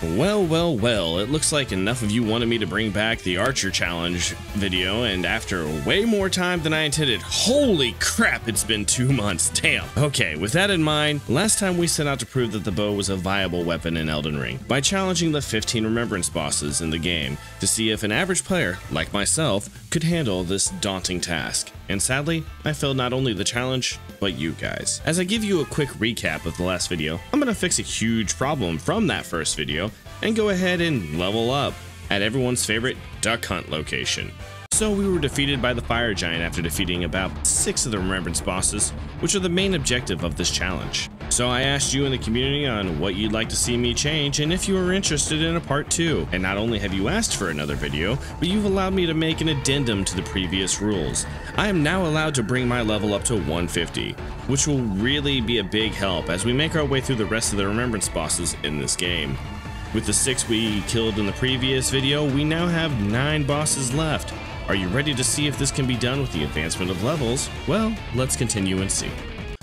Well, well, well, it looks like enough of you wanted me to bring back the Archer Challenge video, and after way more time than I intended, holy crap, it's been two months, damn. Okay, with that in mind, last time we set out to prove that the bow was a viable weapon in Elden Ring by challenging the 15 Remembrance bosses in the game to see if an average player, like myself, could handle this daunting task. And sadly, I failed not only the challenge, but you guys. As I give you a quick recap of the last video, I'm gonna fix a huge problem from that first video and go ahead and level up at everyone's favorite duck hunt location. So we were defeated by the fire giant after defeating about 6 of the remembrance bosses, which are the main objective of this challenge. So I asked you in the community on what you'd like to see me change and if you are interested in a part 2. And not only have you asked for another video, but you've allowed me to make an addendum to the previous rules. I am now allowed to bring my level up to 150, which will really be a big help as we make our way through the rest of the remembrance bosses in this game. With the 6 we killed in the previous video, we now have 9 bosses left. Are you ready to see if this can be done with the advancement of levels? Well, let's continue and see.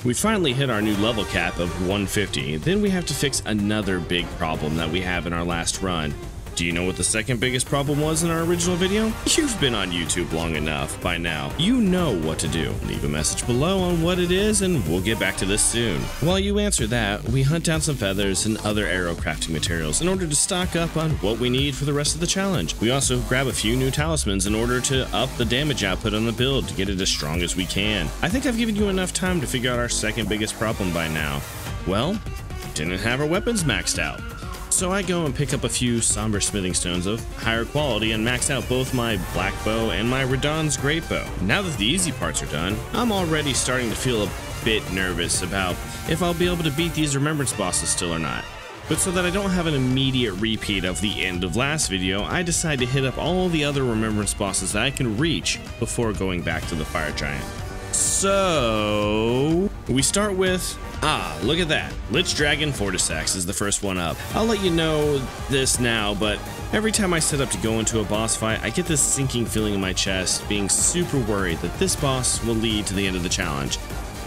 We finally hit our new level cap of 150, then we have to fix another big problem that we have in our last run. Do you know what the second biggest problem was in our original video? You've been on YouTube long enough by now. You know what to do. Leave a message below on what it is and we'll get back to this soon. While you answer that, we hunt down some feathers and other arrow crafting materials in order to stock up on what we need for the rest of the challenge. We also grab a few new talismans in order to up the damage output on the build to get it as strong as we can. I think I've given you enough time to figure out our second biggest problem by now. Well, we didn't have our weapons maxed out. So I go and pick up a few somber smithing stones of higher quality and max out both my black bow and my Radahn's great bow. Now that the easy parts are done, I'm already starting to feel a bit nervous about if I'll be able to beat these remembrance bosses still or not. But so that I don't have an immediate repeat of the end of last video, I decide to hit up all the other remembrance bosses that I can reach before going back to the fire giant. So we start with Ah, look at that. Lich Dragon Fortissax is the first one up. I'll let you know this now, but every time I set up to go into a boss fight, I get this sinking feeling in my chest, being super worried that this boss will lead to the end of the challenge.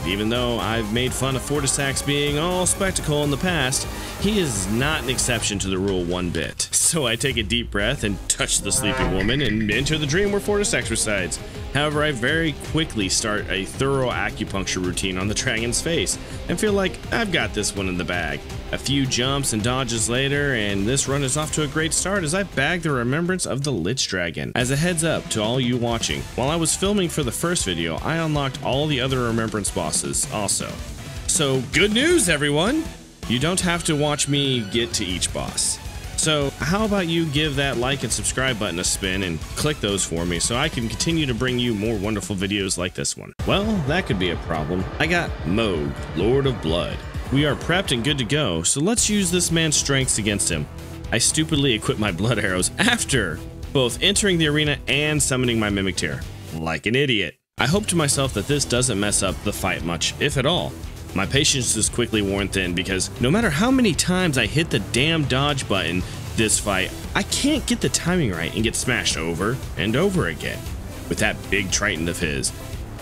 Even though I've made fun of Fortissax being all spectacle in the past, he is not an exception to the rule one bit. So I take a deep breath and touch the sleeping woman and enter the dream where Fortissax resides. However, I very quickly start a thorough acupuncture routine on the dragon's face and feel like I've got this one in the bag. A few jumps and dodges later, and this run is off to a great start as I bag the remembrance of the Lich Dragon. As a heads up to all you watching, while I was filming for the first video, I unlocked all the other remembrance bosses also. So good news everyone! You don't have to watch me get to each boss. So how about you give that like and subscribe button a spin and click those for me so I can continue to bring you more wonderful videos like this one. Well, that could be a problem. I got Mohg, Lord of Blood. We are prepped and good to go, so let's use this man's strengths against him. I stupidly equip my blood arrows after both entering the arena and summoning my Mimic Tear. Like an idiot. I hope to myself that this doesn't mess up the fight much, if at all. My patience is quickly worn thin because no matter how many times I hit the damn dodge button this fight, I can't get the timing right and get smashed over and over again with that big Triton of his.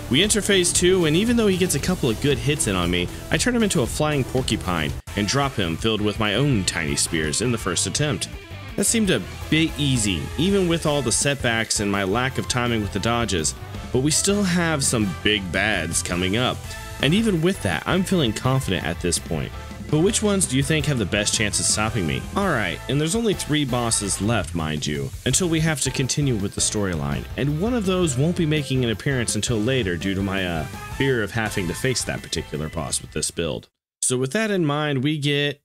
We enter phase 2 and even though he gets a couple of good hits in on me, I turn him into a flying porcupine and drop him filled with my own tiny spears in the first attempt. That seemed a bit easy, even with all the setbacks and my lack of timing with the dodges, but we still have some big bads coming up, and even with that, I'm feeling confident at this point. But which ones do you think have the best chance of stopping me? Alright, and there's only three bosses left, mind you, until we have to continue with the storyline, and one of those won't be making an appearance until later due to my uh, fear of having to face that particular boss with this build. So with that in mind, we get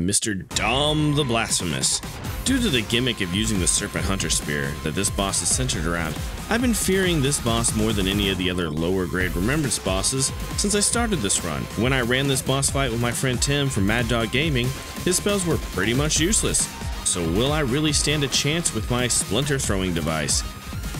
Mr. Dom the Blasphemous. Due to the gimmick of using the Serpent Hunter Spear that this boss is centered around, I've been fearing this boss more than any of the other lower grade Remembrance bosses since I started this run. When I ran this boss fight with my friend Tim from Mad Dog Gaming, his spells were pretty much useless. So will I really stand a chance with my splinter throwing device?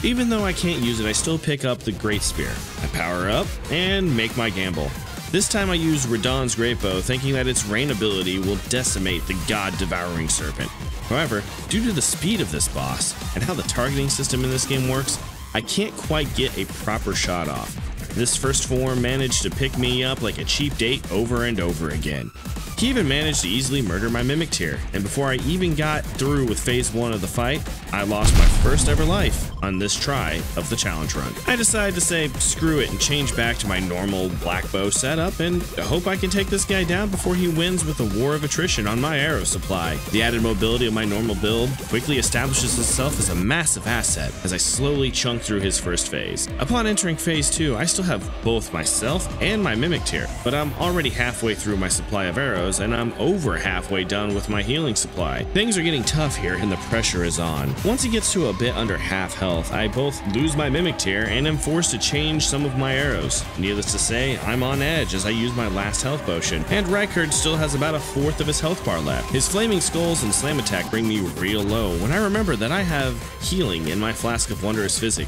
Even though I can't use it, I still pick up the Great Spear. I power up and make my gamble. This time I use Radahn's Great Bow, thinking that its rain ability will decimate the god-devouring serpent. However, due to the speed of this boss and how the targeting system in this game works, I can't quite get a proper shot off. This first form managed to pick me up like a cheap date over and over again. He even managed to easily murder my Mimic Tear, and before I even got through with phase 1 of the fight, I lost my first ever life on this try of the challenge run. I decided to say screw it and change back to my normal black bow setup and hope I can take this guy down before he wins with a war of attrition on my arrow supply. The added mobility of my normal build quickly establishes itself as a massive asset as I slowly chunk through his first phase. Upon entering phase 2, I still have both myself and my Mimic Tear, but I'm already halfway through my supply of arrows and I'm over halfway done with my healing supply. Things are getting tough here and the pressure is on. Once he gets to a bit under half health, I both lose my Mimic Tear and am forced to change some of my arrows. Needless to say, I'm on edge as I use my last health potion, and Rykard still has about a fourth of his health bar left. His Flaming Skulls and Slam Attack bring me real low when I remember that I have healing in my Flask of Wondrous Physic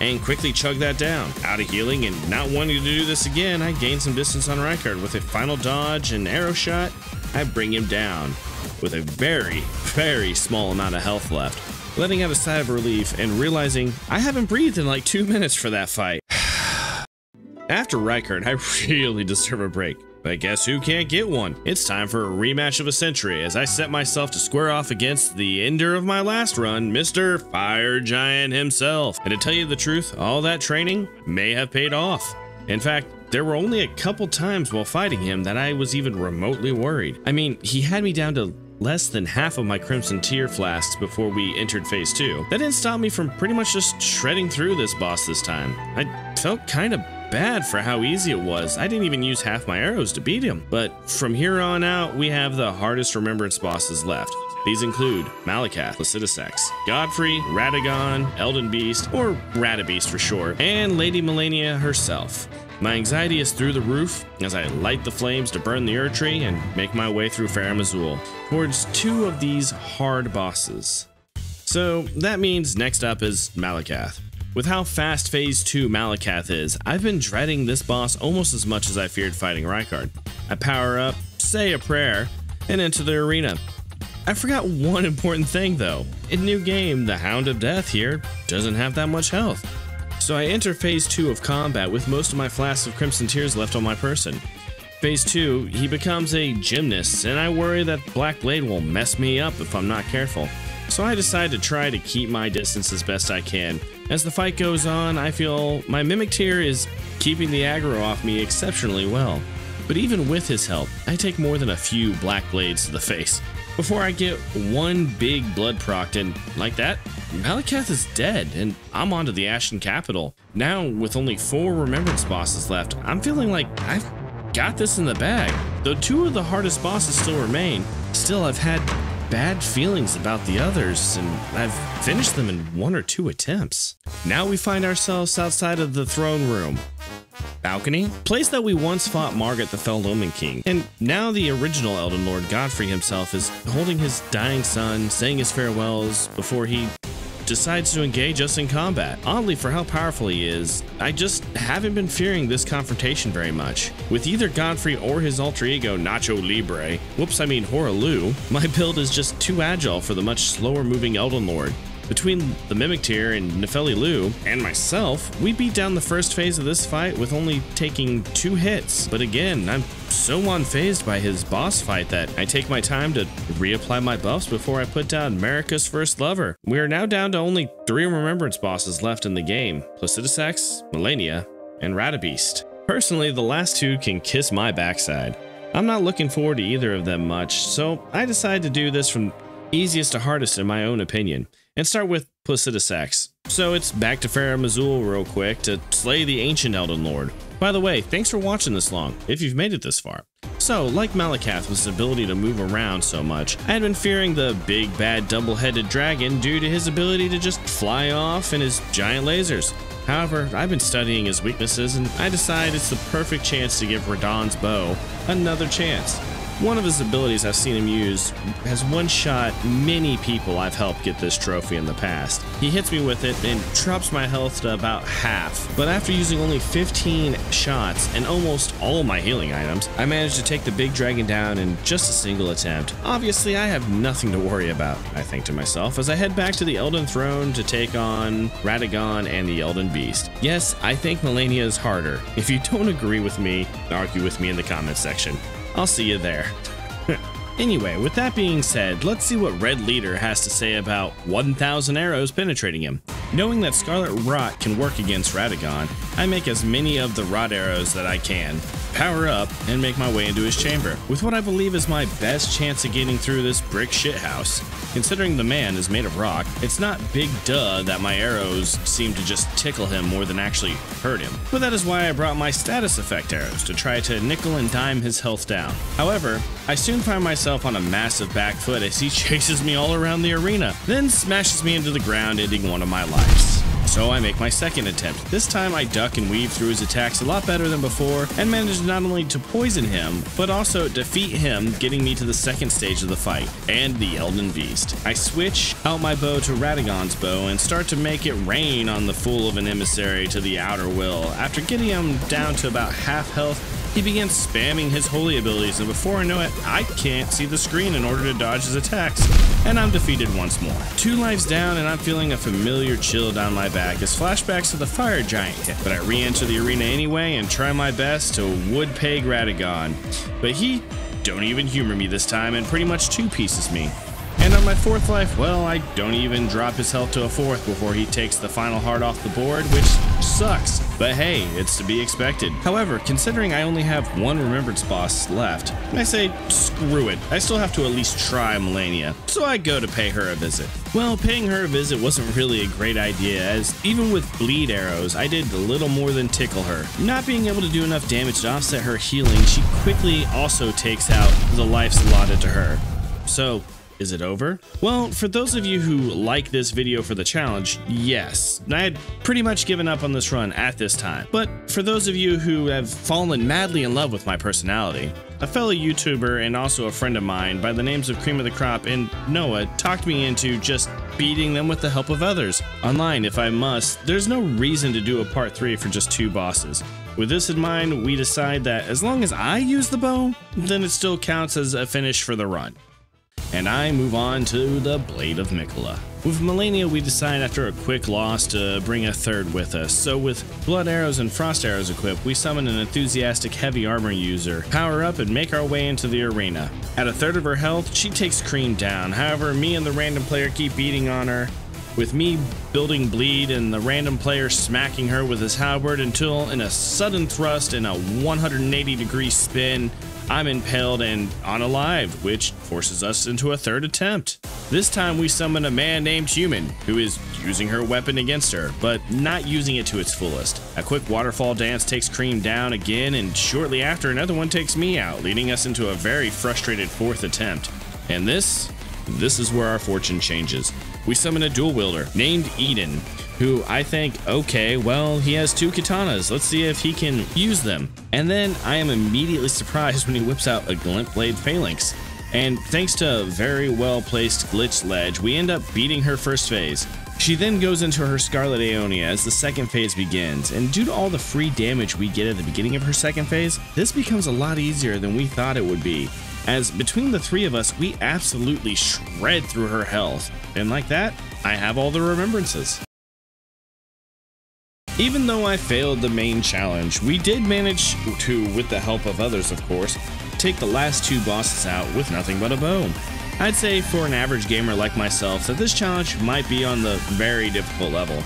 and quickly chug that down. Out of healing and not wanting to do this again, I gain some distance on Rykard with a final dodge and arrow shot. I bring him down with a very, very small amount of health left, letting out a sigh of relief and realizing I haven't breathed in like two minutes for that fight. After Rykard, I really deserve a break. But guess who can't get one? It's time for a rematch of a century as I set myself to square off against the ender of my last run, Mr. Fire Giant himself. And to tell you the truth, all that training may have paid off. In fact, there were only a couple times while fighting him that I was even remotely worried. I mean, he had me down to less than half of my Crimson Tear flasks before we entered phase 2. That didn't stop me from pretty much just shredding through this boss this time. I felt kind of bad for how easy it was. I didn't even use half my arrows to beat him. But from here on out, we have the hardest remembrance bosses left. These include Maliketh, Placidusax, Godfrey, Radagon, Elden Beast, or Radabeast for short, and Lady Malenia herself. My anxiety is through the roof as I light the flames to burn the Erdtree and make my way through Farum Azula towards two of these hard bosses. So that means next up is Maliketh. With how fast Phase 2 Maliketh is, I've been dreading this boss almost as much as I feared fighting Rykard. I power up, say a prayer, and enter the arena. I forgot one important thing though. In New Game, the Hound of Death here doesn't have that much health. So I enter phase 2 of combat with most of my flasks of Crimson Tears left on my person. Phase 2, he becomes a gymnast, and I worry that Black Blade will mess me up if I'm not careful. So I decide to try to keep my distance as best I can. As the fight goes on, I feel my Mimic Tear is keeping the aggro off me exceptionally well. But even with his help, I take more than a few Black Blades to the face before I get one big blood proc, and like that, Maliketh is dead, and I'm on to the Ashen Capital. Now, with only four Remembrance bosses left, I'm feeling like I've got this in the bag. Though two of the hardest bosses still remain, still I've had bad feelings about the others, and I've finished them in one or two attempts. Now we find ourselves outside of the throne room, balcony, place that we once fought Morgott the Felled Omen King, and now the original Elden Lord Godfrey himself is holding his dying son, saying his farewells before he decides to engage us in combat. Oddly, for how powerful he is, I just haven't been fearing this confrontation very much. With either Godfrey or his alter ego Nacho Libre, whoops I mean Hoarah my build is just too agile for the much slower moving Elden Lord. Between the Mimic Tear and Nepheli Loux, and myself, we beat down the first phase of this fight with only taking two hits. But again, I'm so unfazed by his boss fight that I take my time to reapply my buffs before I put down Marika's first lover. We are now down to only three Remembrance bosses left in the game, Placidusax, Malenia, and Radabeast. Personally, the last two can kiss my backside. I'm not looking forward to either of them much, so I decided to do this from easiest to hardest in my own opinion and start with Placidus Placidusax. So it's back to Farum Azula real quick to slay the ancient Elden Lord. By the way, thanks for watching this long, if you've made it this far. So, like Maliketh with his ability to move around so much, I had been fearing the big bad double-headed dragon due to his ability to just fly off and his giant lasers. However, I've been studying his weaknesses and I decide it's the perfect chance to give Radagon's bow another chance. One of his abilities I've seen him use has one-shot many people I've helped get this trophy in the past. He hits me with it and drops my health to about half, but after using only 15 shots and almost all my healing items, I managed to take the big dragon down in just a single attempt. Obviously, I have nothing to worry about, I think to myself, as I head back to the Elden Throne to take on Radagon and the Elden Beast. Yes, I think Malenia is harder. If you don't agree with me, argue with me in the comments section. I'll see you there. Anyway, with that being said, let's see what Red Leader has to say about 1,000 arrows penetrating him. Knowing that Scarlet Rot can work against Radagon, I make as many of the Rot arrows that I can, power up, and make my way into his chamber, with what I believe is my best chance of getting through this brick shithouse. Considering the man is made of rock, it's not big duh that my arrows seem to just tickle him more than actually hurt him. But that is why I brought my status effect arrows to try to nickel and dime his health down. However, I soon find myself on a massive back foot as he chases me all around the arena, then smashes me into the ground ending one of my lives. So I make my second attempt. This time I duck and weave through his attacks a lot better than before and manage not only to poison him, but also defeat him, getting me to the second stage of the fight, and the Elden Beast. I switch out my bow to Radagon's bow and start to make it rain on the fool of an emissary to the outer will. After getting him down to about half health, he begins spamming his holy abilities, and before I know it, I can't see the screen in order to dodge his attacks, and I'm defeated once more. Two lives down, and I'm feeling a familiar chill down my back as flashbacks to the fire giant hit, but I re-enter the arena anyway and try my best to wood peg Radagon, but he don't even humor me this time and pretty much two pieces me. And on my fourth life, well, I don't even drop his health to a fourth before he takes the final heart off the board, which sucks. But hey, it's to be expected. However, considering I only have one remembrance boss left, I say screw it. I still have to at least try Malenia. So I go to pay her a visit. Well, paying her a visit wasn't really a great idea, as even with bleed arrows, I did a little more than tickle her. Not being able to do enough damage to offset her healing, she quickly also takes out the lives allotted to her. So, is it over? Well, for those of you who like this video for the challenge, yes. I had pretty much given up on this run at this time. But for those of you who have fallen madly in love with my personality, a fellow YouTuber and also a friend of mine by the names of Cream of the Crop and Noah talked me into just beating them with the help of others. Online, if I must, there's no reason to do a part 3 for just two bosses. With this in mind, we decide that as long as I use the bow, then it still counts as a finish for the run and I move on to the Blade of Miquella. With Malenia, we decide after a quick loss to bring a third with us, so with Blood Arrows and Frost Arrows equipped, we summon an enthusiastic heavy armor user, power up, and make our way into the arena. At a third of her health, she takes Cream down, however, me and the random player keep beating on her, with me building bleed and the random player smacking her with his halberd until in a sudden thrust and a 180 degree spin, I'm impaled and unalive, which forces us into a third attempt. This time we summon a man named Human, who is using her weapon against her, but not using it to its fullest. A quick waterfall dance takes Cream down again, and shortly after another one takes me out, leading us into a very frustrated fourth attempt. And this, this is where our fortune changes. We summon a dual wielder named Eden, who I think, okay, well, he has two katanas. Let's see if he can use them. And then I am immediately surprised when he whips out a glint blade phalanx. And thanks to a very well placed glitch ledge, we end up beating her first phase. She then goes into her Scarlet Aeonia as the second phase begins, and due to all the free damage we get at the beginning of her second phase, this becomes a lot easier than we thought it would be, as between the three of us, we absolutely shred through her health, and like that, I have all the remembrances. Even though I failed the main challenge, we did manage to, with the help of others of course, take the last two bosses out with nothing but a bow. I'd say for an average gamer like myself that this challenge might be on the very difficult level.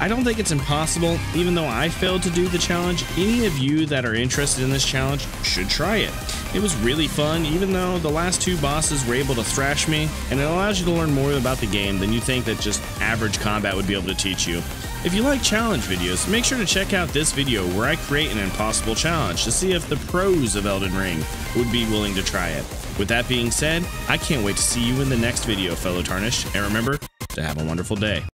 I don't think it's impossible, even though I failed to do the challenge, any of you that are interested in this challenge should try it. It was really fun, even though the last two bosses were able to thrash me, and it allows you to learn more about the game than you think that just average combat would be able to teach you. If you like challenge videos, make sure to check out this video where I create an impossible challenge to see if the pros of Elden Ring would be willing to try it. With that being said, I can't wait to see you in the next video, fellow Tarnished, and remember to have a wonderful day.